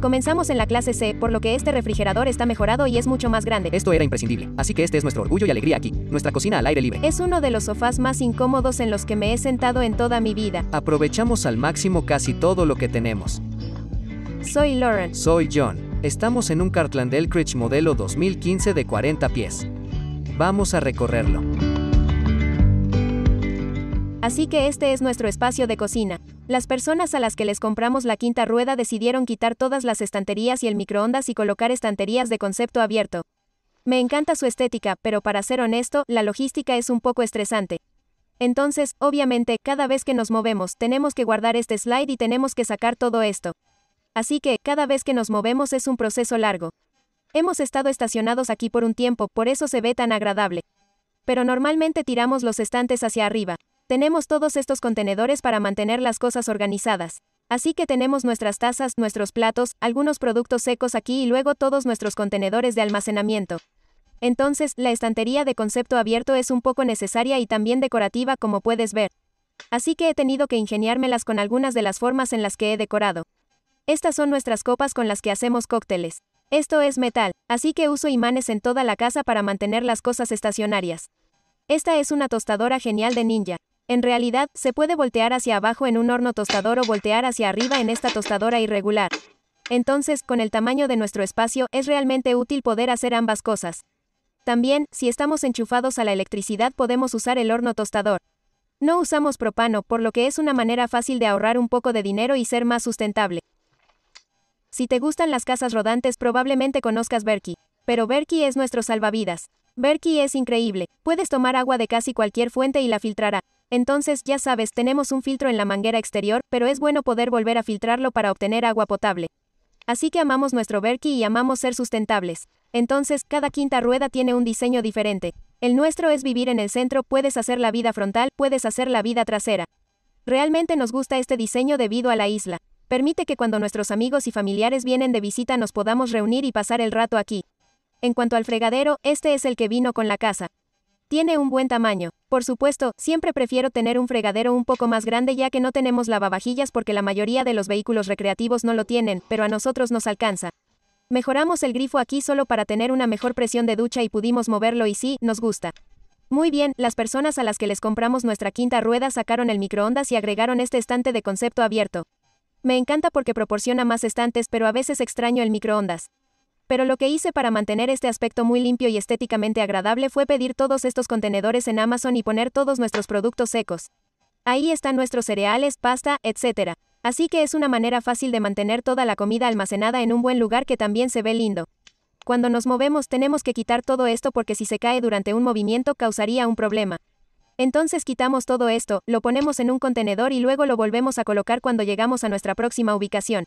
Comenzamos en la clase C, por lo que este refrigerador está mejorado y es mucho más grande. Esto era imprescindible, así que este es nuestro orgullo y alegría aquí, nuestra cocina al aire libre. Es uno de los sofás más incómodos en los que me he sentado en toda mi vida. Aprovechamos al máximo casi todo lo que tenemos. Soy Lauren. Soy John. Estamos en un Cartland Elkridge modelo 2015 de 40 pies. Vamos a recorrerlo. Así que este es nuestro espacio de cocina. Las personas a las que les compramos la quinta rueda decidieron quitar todas las estanterías y el microondas y colocar estanterías de concepto abierto. Me encanta su estética, pero para ser honesto, la logística es un poco estresante. Entonces, obviamente, cada vez que nos movemos, tenemos que guardar este slide y tenemos que sacar todo esto. Así que, cada vez que nos movemos es un proceso largo. Hemos estado estacionados aquí por un tiempo, por eso se ve tan agradable. Pero normalmente tiramos los estantes hacia arriba. Tenemos todos estos contenedores para mantener las cosas organizadas. Así que tenemos nuestras tazas, nuestros platos, algunos productos secos aquí y luego todos nuestros contenedores de almacenamiento. Entonces, la estantería de concepto abierto es un poco necesaria y también decorativa como puedes ver. Así que he tenido que ingeniármelas con algunas de las formas en las que he decorado. Estas son nuestras copas con las que hacemos cócteles. Esto es metal, así que uso imanes en toda la casa para mantener las cosas estacionarias. Esta es una tostadora genial de ninja. En realidad, se puede voltear hacia abajo en un horno tostador o voltear hacia arriba en esta tostadora irregular. Entonces, con el tamaño de nuestro espacio, es realmente útil poder hacer ambas cosas. También, si estamos enchufados a la electricidad podemos usar el horno tostador. No usamos propano, por lo que es una manera fácil de ahorrar un poco de dinero y ser más sustentable. Si te gustan las casas rodantes probablemente conozcas Berkey. Pero Berkey es nuestro salvavidas. Berkey es increíble, puedes tomar agua de casi cualquier fuente y la filtrará. Entonces, ya sabes, tenemos un filtro en la manguera exterior, pero es bueno poder volver a filtrarlo para obtener agua potable. Así que amamos nuestro Berkey y amamos ser sustentables. Entonces, cada quinta rueda tiene un diseño diferente. El nuestro es vivir en el centro, puedes hacer la vida frontal, puedes hacer la vida trasera. Realmente nos gusta este diseño debido a la isla. Permite que cuando nuestros amigos y familiares vienen de visita nos podamos reunir y pasar el rato aquí. En cuanto al fregadero, este es el que vino con la casa. Tiene un buen tamaño. Por supuesto, siempre prefiero tener un fregadero un poco más grande ya que no tenemos lavavajillas porque la mayoría de los vehículos recreativos no lo tienen, pero a nosotros nos alcanza. Mejoramos el grifo aquí solo para tener una mejor presión de ducha y pudimos moverlo y sí, nos gusta. Muy bien, las personas a las que les compramos nuestra quinta rueda sacaron el microondas y agregaron este estante de concepto abierto. Me encanta porque proporciona más estantes, pero a veces extraño el microondas. Pero lo que hice para mantener este aspecto muy limpio y estéticamente agradable fue pedir todos estos contenedores en Amazon y poner todos nuestros productos secos. Ahí están nuestros cereales, pasta, etc. Así que es una manera fácil de mantener toda la comida almacenada en un buen lugar que también se ve lindo. Cuando nos movemos tenemos que quitar todo esto porque si se cae durante un movimiento causaría un problema. Entonces quitamos todo esto, lo ponemos en un contenedor y luego lo volvemos a colocar cuando llegamos a nuestra próxima ubicación.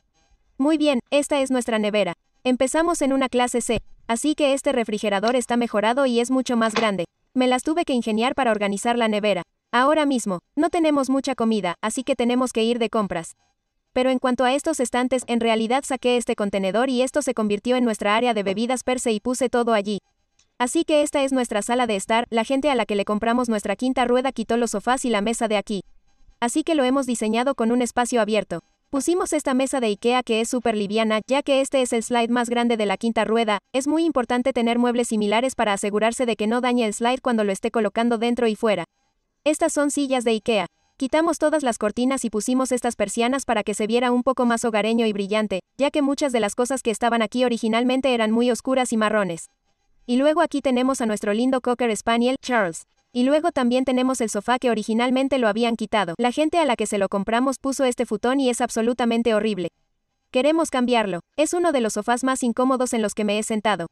Muy bien, esta es nuestra nevera. Empezamos en una clase C, así que este refrigerador está mejorado y es mucho más grande. Me las tuve que ingeniar para organizar la nevera. Ahora mismo, no tenemos mucha comida, así que tenemos que ir de compras. Pero en cuanto a estos estantes, en realidad saqué este contenedor y esto se convirtió en nuestra área de bebidas per se y puse todo allí. Así que esta es nuestra sala de estar, la gente a la que le compramos nuestra quinta rueda quitó los sofás y la mesa de aquí. Así que lo hemos diseñado con un espacio abierto. Pusimos esta mesa de IKEA que es súper liviana, ya que este es el slide más grande de la quinta rueda, es muy importante tener muebles similares para asegurarse de que no dañe el slide cuando lo esté colocando dentro y fuera. Estas son sillas de IKEA. Quitamos todas las cortinas y pusimos estas persianas para que se viera un poco más hogareño y brillante, ya que muchas de las cosas que estaban aquí originalmente eran muy oscuras y marrones. Y luego aquí tenemos a nuestro lindo Cocker Spaniel, Charles. Y luego también tenemos el sofá que originalmente lo habían quitado. La gente a la que se lo compramos puso este futón y es absolutamente horrible. Queremos cambiarlo. Es uno de los sofás más incómodos en los que me he sentado.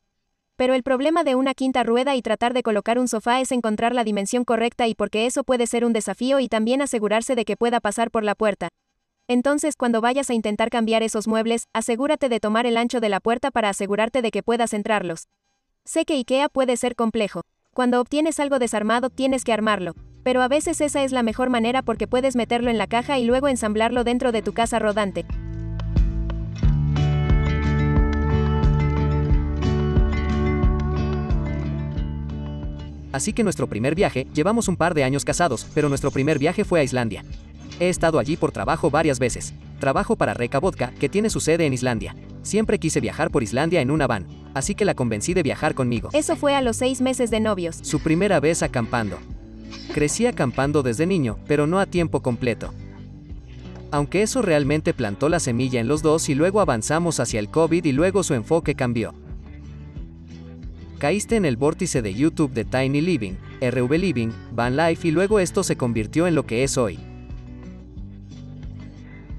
Pero el problema de una quinta rueda y tratar de colocar un sofá es encontrar la dimensión correcta y porque eso puede ser un desafío y también asegurarse de que pueda pasar por la puerta. Entonces cuando vayas a intentar cambiar esos muebles, asegúrate de tomar el ancho de la puerta para asegurarte de que puedas entrarlos. Sé que IKEA puede ser complejo, cuando obtienes algo desarmado tienes que armarlo. Pero a veces esa es la mejor manera porque puedes meterlo en la caja y luego ensamblarlo dentro de tu casa rodante. Así que nuestro primer viaje, llevamos un par de años casados, pero nuestro primer viaje fue a Islandia. He estado allí por trabajo varias veces. Trabajo para Reka Vodka, que tiene su sede en Islandia. Siempre quise viajar por Islandia en una van, así que la convencí de viajar conmigo. Eso fue a los seis meses de novios. Su primera vez acampando. Crecí acampando desde niño, pero no a tiempo completo. Aunque eso realmente plantó la semilla en los dos y luego avanzamos hacia el COVID y luego su enfoque cambió. Caíste en el vórtice de YouTube de Tiny Living, RV Living, Van Life y luego esto se convirtió en lo que es hoy.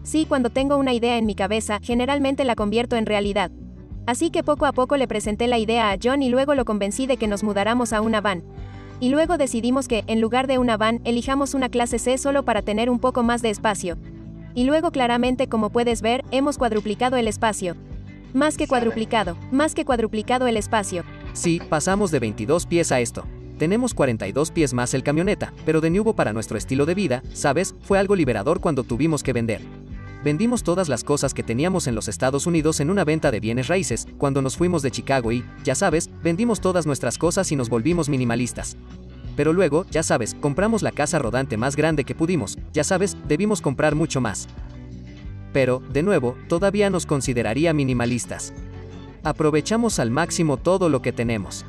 Sí, cuando tengo una idea en mi cabeza, generalmente la convierto en realidad. Así que poco a poco le presenté la idea a John y luego lo convencí de que nos mudáramos a una van. Y luego decidimos que, en lugar de una van, elijamos una clase C solo para tener un poco más de espacio. Y luego claramente como puedes ver, hemos cuadruplicado el espacio. Más que cuadruplicado, más que cuadruplicado el espacio. Sí, pasamos de 22 pies a esto. Tenemos 42 pies más el camioneta, pero de nuevo para nuestro estilo de vida, ¿sabes? Fue algo liberador cuando tuvimos que vender. Vendimos todas las cosas que teníamos en los Estados Unidos en una venta de bienes raíces, cuando nos fuimos de Chicago y, ya sabes, vendimos todas nuestras cosas y nos volvimos minimalistas. Pero luego, ya sabes, compramos la casa rodante más grande que pudimos, ya sabes, debimos comprar mucho más. Pero, de nuevo, todavía nos consideraría minimalistas. Aprovechamos al máximo todo lo que tenemos.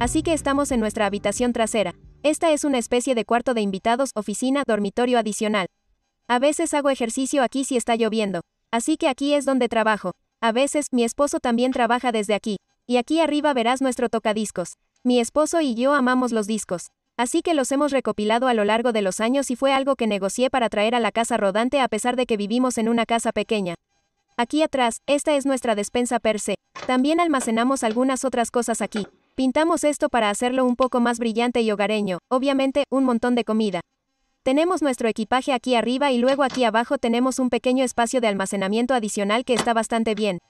Así que estamos en nuestra habitación trasera. Esta es una especie de cuarto de invitados, oficina, dormitorio adicional. A veces hago ejercicio aquí si está lloviendo. Así que aquí es donde trabajo. A veces, mi esposo también trabaja desde aquí. Y aquí arriba verás nuestro tocadiscos. Mi esposo y yo amamos los discos. Así que los hemos recopilado a lo largo de los años y fue algo que negocié para traer a la casa rodante a pesar de que vivimos en una casa pequeña. Aquí atrás, esta es nuestra despensa per se. También almacenamos algunas otras cosas aquí. Pintamos esto para hacerlo un poco más brillante y hogareño, obviamente, un montón de comida. Tenemos nuestro equipaje aquí arriba y luego aquí abajo tenemos un pequeño espacio de almacenamiento adicional que está bastante bien.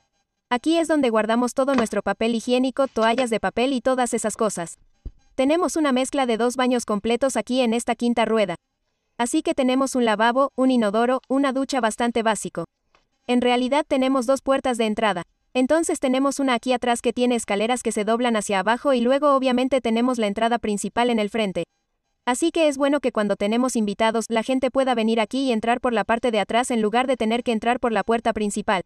Aquí es donde guardamos todo nuestro papel higiénico, toallas de papel y todas esas cosas. Tenemos una mezcla de dos baños completos aquí en esta quinta rueda. Así que tenemos un lavabo, un inodoro, una ducha bastante básico. En realidad tenemos dos puertas de entrada. Entonces tenemos una aquí atrás que tiene escaleras que se doblan hacia abajo y luego obviamente tenemos la entrada principal en el frente. Así que es bueno que cuando tenemos invitados la gente pueda venir aquí y entrar por la parte de atrás en lugar de tener que entrar por la puerta principal.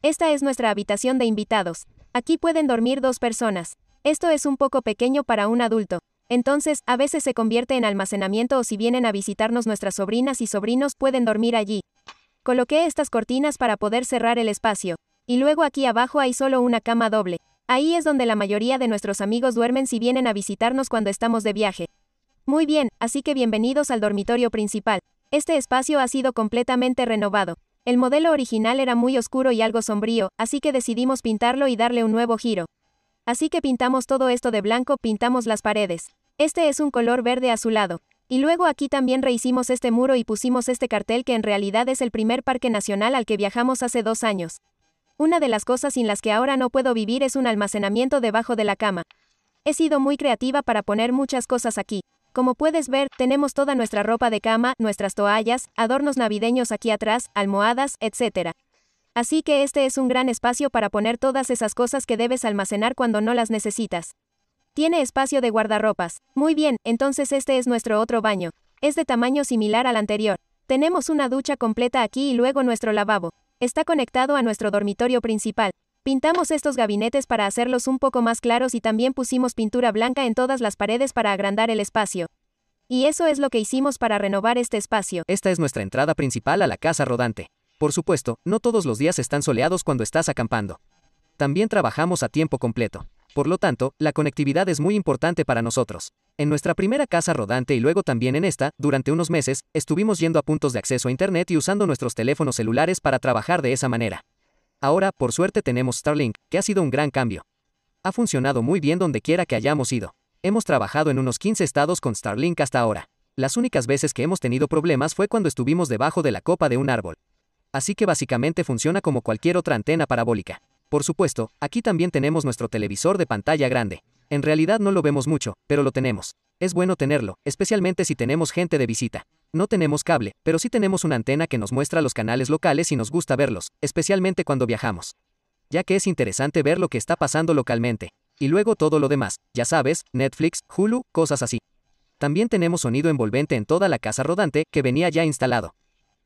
Esta es nuestra habitación de invitados. Aquí pueden dormir dos personas. Esto es un poco pequeño para un adulto. Entonces, a veces se convierte en almacenamiento o si vienen a visitarnos nuestras sobrinas y sobrinos pueden dormir allí. Coloqué estas cortinas para poder cerrar el espacio. Y luego aquí abajo hay solo una cama doble. Ahí es donde la mayoría de nuestros amigos duermen si vienen a visitarnos cuando estamos de viaje. Muy bien, así que bienvenidos al dormitorio principal. Este espacio ha sido completamente renovado. El modelo original era muy oscuro y algo sombrío, así que decidimos pintarlo y darle un nuevo giro. Así que pintamos todo esto de blanco, pintamos las paredes. Este es un color verde azulado. Y luego aquí también rehicimos este muro y pusimos este cartel que en realidad es el primer parque nacional al que viajamos hace dos años. Una de las cosas sin las que ahora no puedo vivir es un almacenamiento debajo de la cama. He sido muy creativa para poner muchas cosas aquí. Como puedes ver, tenemos toda nuestra ropa de cama, nuestras toallas, adornos navideños aquí atrás, almohadas, etc. Así que este es un gran espacio para poner todas esas cosas que debes almacenar cuando no las necesitas. Tiene espacio de guardarropas. Muy bien, entonces este es nuestro otro baño. Es de tamaño similar al anterior. Tenemos una ducha completa aquí y luego nuestro lavabo. Está conectado a nuestro dormitorio principal. Pintamos estos gabinetes para hacerlos un poco más claros y también pusimos pintura blanca en todas las paredes para agrandar el espacio. Y eso es lo que hicimos para renovar este espacio. Esta es nuestra entrada principal a la casa rodante. Por supuesto, no todos los días están soleados cuando estás acampando. También trabajamos a tiempo completo. Por lo tanto, la conectividad es muy importante para nosotros. En nuestra primera casa rodante y luego también en esta, durante unos meses, estuvimos yendo a puntos de acceso a Internet y usando nuestros teléfonos celulares para trabajar de esa manera. Ahora, por suerte, tenemos Starlink, que ha sido un gran cambio. Ha funcionado muy bien donde quiera que hayamos ido. Hemos trabajado en unos 15 estados con Starlink hasta ahora. Las únicas veces que hemos tenido problemas fue cuando estuvimos debajo de la copa de un árbol. Así que básicamente funciona como cualquier otra antena parabólica. Por supuesto, aquí también tenemos nuestro televisor de pantalla grande. En realidad no lo vemos mucho, pero lo tenemos. Es bueno tenerlo, especialmente si tenemos gente de visita. No tenemos cable, pero sí tenemos una antena que nos muestra los canales locales y nos gusta verlos, especialmente cuando viajamos. Ya que es interesante ver lo que está pasando localmente. Y luego todo lo demás, ya sabes, Netflix, Hulu, cosas así. También tenemos sonido envolvente en toda la casa rodante, que venía ya instalado.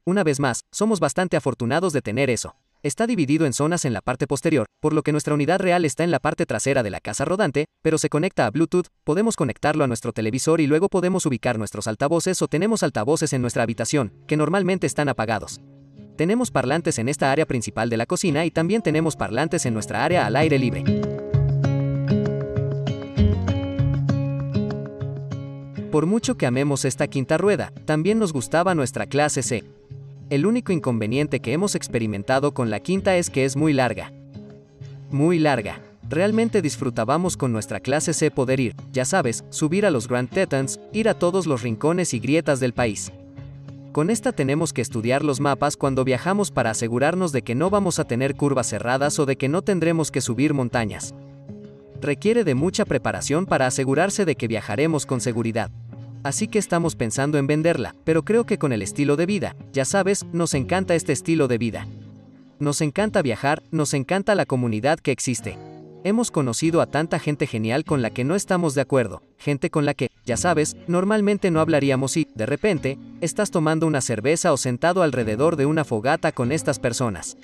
Una vez más, somos bastante afortunados de tener eso. Está dividido en zonas en la parte posterior, por lo que nuestra unidad real está en la parte trasera de la casa rodante, pero se conecta a Bluetooth, podemos conectarlo a nuestro televisor y luego podemos ubicar nuestros altavoces o tenemos altavoces en nuestra habitación, que normalmente están apagados. Tenemos parlantes en esta área principal de la cocina y también tenemos parlantes en nuestra área al aire libre. Por mucho que amemos esta quinta rueda, también nos gustaba nuestra clase C. El único inconveniente que hemos experimentado con la quinta es que es muy larga. Muy larga. Realmente disfrutábamos con nuestra clase C poder ir, ya sabes, subir a los Grand Tetons, ir a todos los rincones y grietas del país. Con esta tenemos que estudiar los mapas cuando viajamos para asegurarnos de que no vamos a tener curvas cerradas o de que no tendremos que subir montañas. Requiere de mucha preparación para asegurarse de que viajaremos con seguridad. Así que estamos pensando en venderla, pero creo que con el estilo de vida, ya sabes, nos encanta este estilo de vida. Nos encanta viajar, nos encanta la comunidad que existe. Hemos conocido a tanta gente genial con la que no estamos de acuerdo, gente con la que, ya sabes, normalmente no hablaríamos y, de repente, estás tomando una cerveza o sentado alrededor de una fogata con estas personas.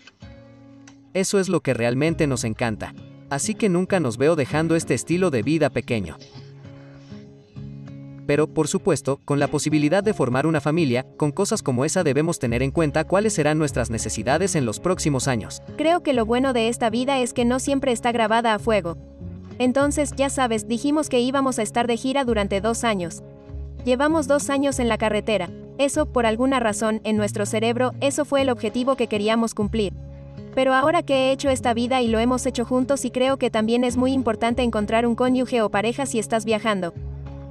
Eso es lo que realmente nos encanta. Así que nunca nos veo dejando este estilo de vida pequeño pero, por supuesto, con la posibilidad de formar una familia, con cosas como esa debemos tener en cuenta cuáles serán nuestras necesidades en los próximos años. Creo que lo bueno de esta vida es que no siempre está grabada a fuego. Entonces, ya sabes, dijimos que íbamos a estar de gira durante dos años. Llevamos dos años en la carretera. Eso, por alguna razón, en nuestro cerebro, eso fue el objetivo que queríamos cumplir. Pero ahora que he hecho esta vida y lo hemos hecho juntos y creo que también es muy importante encontrar un cónyuge o pareja si estás viajando.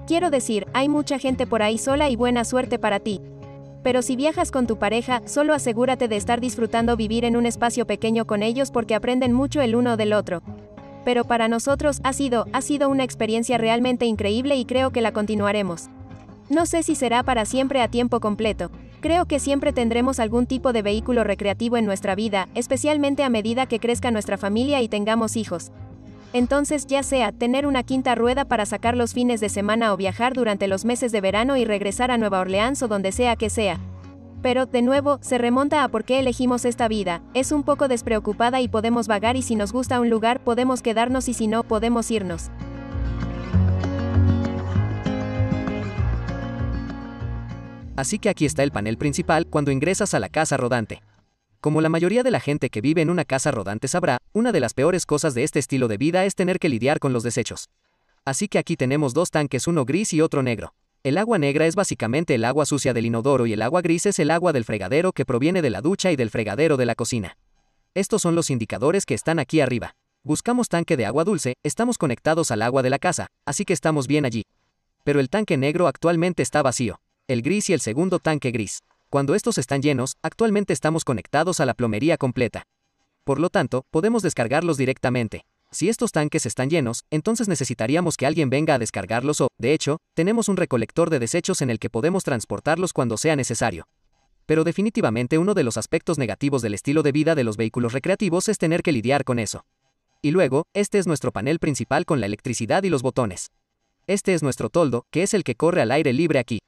Quiero decir, hay mucha gente por ahí sola y buena suerte para ti. Pero si viajas con tu pareja, solo asegúrate de estar disfrutando vivir en un espacio pequeño con ellos porque aprenden mucho el uno del otro. Pero para nosotros ha sido, ha sido una experiencia realmente increíble y creo que la continuaremos. No sé si será para siempre a tiempo completo. Creo que siempre tendremos algún tipo de vehículo recreativo en nuestra vida, especialmente a medida que crezca nuestra familia y tengamos hijos. Entonces ya sea tener una quinta rueda para sacar los fines de semana o viajar durante los meses de verano y regresar a Nueva Orleans o donde sea que sea. Pero, de nuevo, se remonta a por qué elegimos esta vida, es un poco despreocupada y podemos vagar y si nos gusta un lugar podemos quedarnos y si no podemos irnos. Así que aquí está el panel principal cuando ingresas a la casa rodante. Como la mayoría de la gente que vive en una casa rodante sabrá, una de las peores cosas de este estilo de vida es tener que lidiar con los desechos. Así que aquí tenemos dos tanques, uno gris y otro negro. El agua negra es básicamente el agua sucia del inodoro y el agua gris es el agua del fregadero que proviene de la ducha y del fregadero de la cocina. Estos son los indicadores que están aquí arriba. Buscamos tanque de agua dulce, estamos conectados al agua de la casa, así que estamos bien allí. Pero el tanque negro actualmente está vacío. El gris y el segundo tanque gris. Cuando estos están llenos, actualmente estamos conectados a la plomería completa. Por lo tanto, podemos descargarlos directamente. Si estos tanques están llenos, entonces necesitaríamos que alguien venga a descargarlos o, de hecho, tenemos un recolector de desechos en el que podemos transportarlos cuando sea necesario. Pero definitivamente uno de los aspectos negativos del estilo de vida de los vehículos recreativos es tener que lidiar con eso. Y luego, este es nuestro panel principal con la electricidad y los botones. Este es nuestro toldo, que es el que corre al aire libre aquí.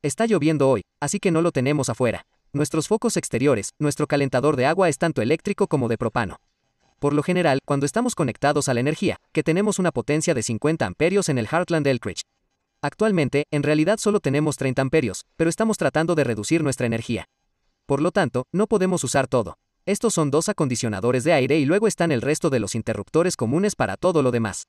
Está lloviendo hoy, así que no lo tenemos afuera. Nuestros focos exteriores, nuestro calentador de agua es tanto eléctrico como de propano. Por lo general, cuando estamos conectados a la energía, que tenemos una potencia de 50 amperios en el Heartland Elkridge. Actualmente, en realidad solo tenemos 30 amperios, pero estamos tratando de reducir nuestra energía. Por lo tanto, no podemos usar todo. Estos son dos acondicionadores de aire y luego están el resto de los interruptores comunes para todo lo demás.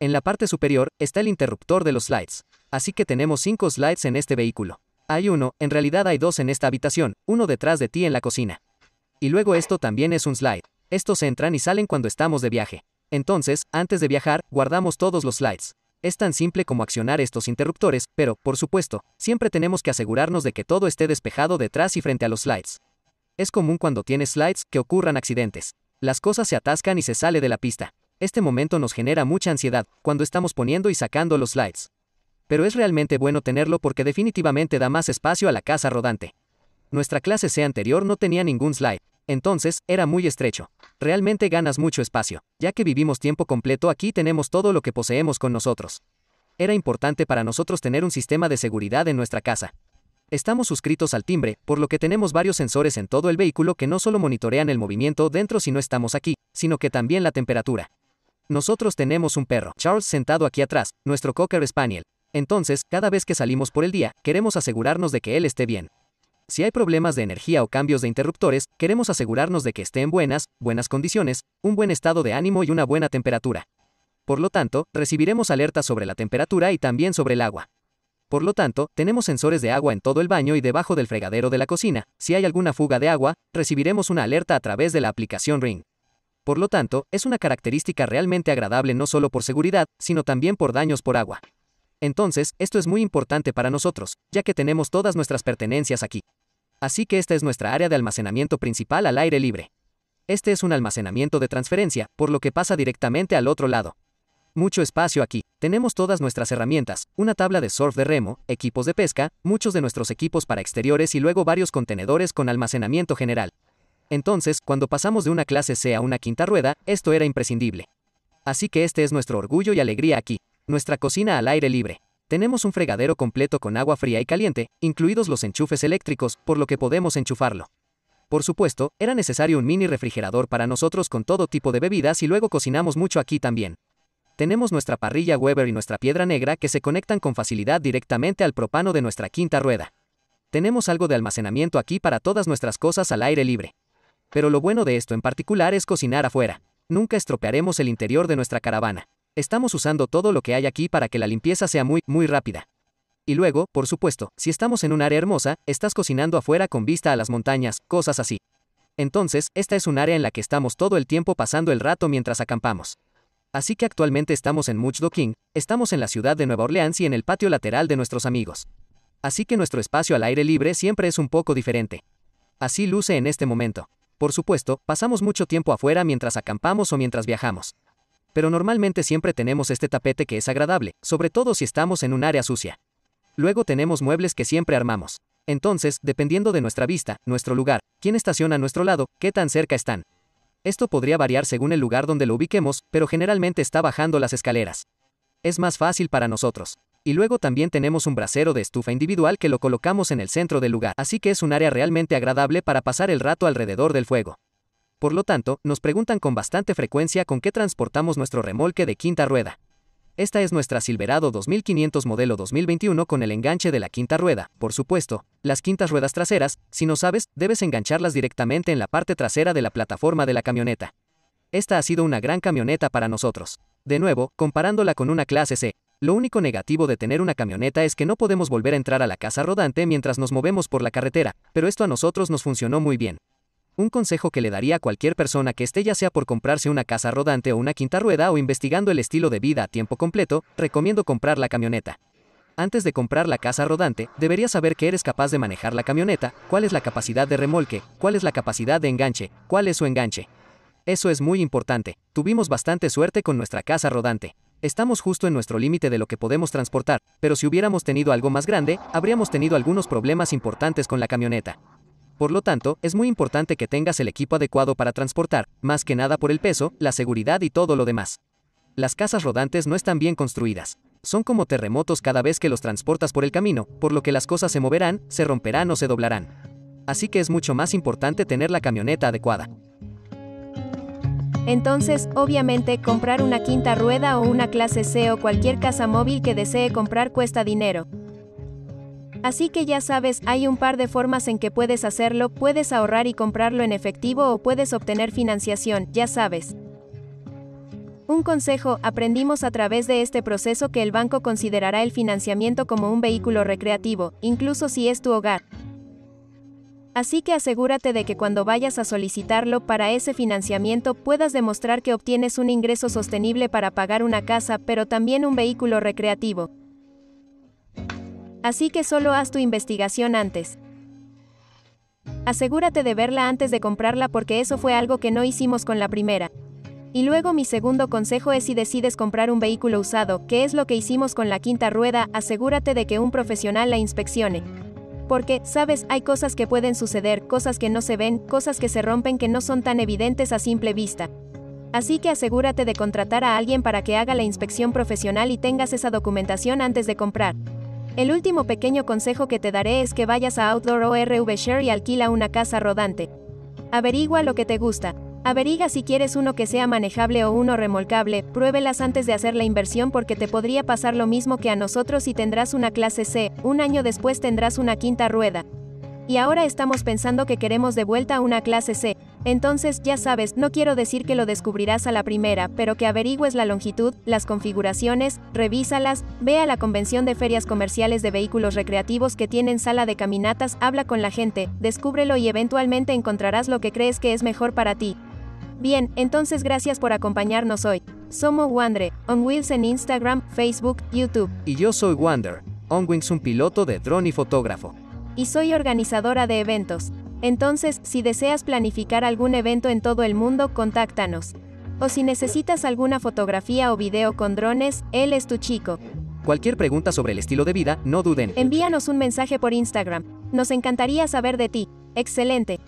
En la parte superior está el interruptor de los slides. Así que tenemos cinco slides en este vehículo. Hay uno, en realidad hay dos en esta habitación, uno detrás de ti en la cocina. Y luego esto también es un slide. Estos entran y salen cuando estamos de viaje. Entonces, antes de viajar, guardamos todos los slides. Es tan simple como accionar estos interruptores, pero, por supuesto, siempre tenemos que asegurarnos de que todo esté despejado detrás y frente a los slides. Es común cuando tienes slides que ocurran accidentes. Las cosas se atascan y se sale de la pista. Este momento nos genera mucha ansiedad, cuando estamos poniendo y sacando los slides pero es realmente bueno tenerlo porque definitivamente da más espacio a la casa rodante. Nuestra clase C anterior no tenía ningún slide. Entonces, era muy estrecho. Realmente ganas mucho espacio. Ya que vivimos tiempo completo aquí tenemos todo lo que poseemos con nosotros. Era importante para nosotros tener un sistema de seguridad en nuestra casa. Estamos suscritos al timbre, por lo que tenemos varios sensores en todo el vehículo que no solo monitorean el movimiento dentro si no estamos aquí, sino que también la temperatura. Nosotros tenemos un perro, Charles, sentado aquí atrás, nuestro Cocker Spaniel. Entonces, cada vez que salimos por el día, queremos asegurarnos de que él esté bien. Si hay problemas de energía o cambios de interruptores, queremos asegurarnos de que esté en buenas, buenas condiciones, un buen estado de ánimo y una buena temperatura. Por lo tanto, recibiremos alertas sobre la temperatura y también sobre el agua. Por lo tanto, tenemos sensores de agua en todo el baño y debajo del fregadero de la cocina. Si hay alguna fuga de agua, recibiremos una alerta a través de la aplicación Ring. Por lo tanto, es una característica realmente agradable no solo por seguridad, sino también por daños por agua. Entonces, esto es muy importante para nosotros, ya que tenemos todas nuestras pertenencias aquí. Así que esta es nuestra área de almacenamiento principal al aire libre. Este es un almacenamiento de transferencia, por lo que pasa directamente al otro lado. Mucho espacio aquí. Tenemos todas nuestras herramientas, una tabla de surf de remo, equipos de pesca, muchos de nuestros equipos para exteriores y luego varios contenedores con almacenamiento general. Entonces, cuando pasamos de una clase C a una quinta rueda, esto era imprescindible. Así que este es nuestro orgullo y alegría aquí. Nuestra cocina al aire libre. Tenemos un fregadero completo con agua fría y caliente, incluidos los enchufes eléctricos, por lo que podemos enchufarlo. Por supuesto, era necesario un mini refrigerador para nosotros con todo tipo de bebidas y luego cocinamos mucho aquí también. Tenemos nuestra parrilla Weber y nuestra piedra negra que se conectan con facilidad directamente al propano de nuestra quinta rueda. Tenemos algo de almacenamiento aquí para todas nuestras cosas al aire libre. Pero lo bueno de esto en particular es cocinar afuera. Nunca estropearemos el interior de nuestra caravana. Estamos usando todo lo que hay aquí para que la limpieza sea muy, muy rápida. Y luego, por supuesto, si estamos en un área hermosa, estás cocinando afuera con vista a las montañas, cosas así. Entonces, esta es un área en la que estamos todo el tiempo pasando el rato mientras acampamos. Así que actualmente estamos en Muchdo King, estamos en la ciudad de Nueva Orleans y en el patio lateral de nuestros amigos. Así que nuestro espacio al aire libre siempre es un poco diferente. Así luce en este momento. Por supuesto, pasamos mucho tiempo afuera mientras acampamos o mientras viajamos pero normalmente siempre tenemos este tapete que es agradable, sobre todo si estamos en un área sucia. Luego tenemos muebles que siempre armamos. Entonces, dependiendo de nuestra vista, nuestro lugar, quién estaciona a nuestro lado, qué tan cerca están. Esto podría variar según el lugar donde lo ubiquemos, pero generalmente está bajando las escaleras. Es más fácil para nosotros. Y luego también tenemos un brasero de estufa individual que lo colocamos en el centro del lugar, así que es un área realmente agradable para pasar el rato alrededor del fuego. Por lo tanto, nos preguntan con bastante frecuencia con qué transportamos nuestro remolque de quinta rueda. Esta es nuestra Silverado 2500 modelo 2021 con el enganche de la quinta rueda. Por supuesto, las quintas ruedas traseras, si no sabes, debes engancharlas directamente en la parte trasera de la plataforma de la camioneta. Esta ha sido una gran camioneta para nosotros. De nuevo, comparándola con una clase C, lo único negativo de tener una camioneta es que no podemos volver a entrar a la casa rodante mientras nos movemos por la carretera, pero esto a nosotros nos funcionó muy bien. Un consejo que le daría a cualquier persona que esté ya sea por comprarse una casa rodante o una quinta rueda o investigando el estilo de vida a tiempo completo, recomiendo comprar la camioneta. Antes de comprar la casa rodante, deberías saber que eres capaz de manejar la camioneta, cuál es la capacidad de remolque, cuál es la capacidad de enganche, cuál es su enganche. Eso es muy importante. Tuvimos bastante suerte con nuestra casa rodante. Estamos justo en nuestro límite de lo que podemos transportar, pero si hubiéramos tenido algo más grande, habríamos tenido algunos problemas importantes con la camioneta. Por lo tanto, es muy importante que tengas el equipo adecuado para transportar, más que nada por el peso, la seguridad y todo lo demás. Las casas rodantes no están bien construidas. Son como terremotos cada vez que los transportas por el camino, por lo que las cosas se moverán, se romperán o se doblarán. Así que es mucho más importante tener la camioneta adecuada. Entonces, obviamente, comprar una quinta rueda o una clase C o cualquier casa móvil que desee comprar cuesta dinero. Así que ya sabes, hay un par de formas en que puedes hacerlo, puedes ahorrar y comprarlo en efectivo o puedes obtener financiación, ya sabes. Un consejo, aprendimos a través de este proceso que el banco considerará el financiamiento como un vehículo recreativo, incluso si es tu hogar. Así que asegúrate de que cuando vayas a solicitarlo para ese financiamiento puedas demostrar que obtienes un ingreso sostenible para pagar una casa, pero también un vehículo recreativo. Así que solo haz tu investigación antes. Asegúrate de verla antes de comprarla porque eso fue algo que no hicimos con la primera. Y luego mi segundo consejo es si decides comprar un vehículo usado, que es lo que hicimos con la quinta rueda, asegúrate de que un profesional la inspeccione. Porque, sabes, hay cosas que pueden suceder, cosas que no se ven, cosas que se rompen que no son tan evidentes a simple vista. Así que asegúrate de contratar a alguien para que haga la inspección profesional y tengas esa documentación antes de comprar. El último pequeño consejo que te daré es que vayas a Outdoor ORV Share y alquila una casa rodante. Averigua lo que te gusta. Averiga si quieres uno que sea manejable o uno remolcable, pruébelas antes de hacer la inversión porque te podría pasar lo mismo que a nosotros y tendrás una clase C, un año después tendrás una quinta rueda. Y ahora estamos pensando que queremos de vuelta una clase C, entonces, ya sabes, no quiero decir que lo descubrirás a la primera, pero que averigües la longitud, las configuraciones, revísalas, ve a la convención de ferias comerciales de vehículos recreativos que tienen sala de caminatas, habla con la gente, descúbrelo y eventualmente encontrarás lo que crees que es mejor para ti. Bien, entonces gracias por acompañarnos hoy. Somos Wander, On Wheels en Instagram, Facebook, YouTube. Y yo soy Wander, On Wings un piloto de dron y fotógrafo. Y soy organizadora de eventos. Entonces, si deseas planificar algún evento en todo el mundo, contáctanos. O si necesitas alguna fotografía o video con drones, él es tu chico. Cualquier pregunta sobre el estilo de vida, no duden. Envíanos un mensaje por Instagram. Nos encantaría saber de ti. Excelente.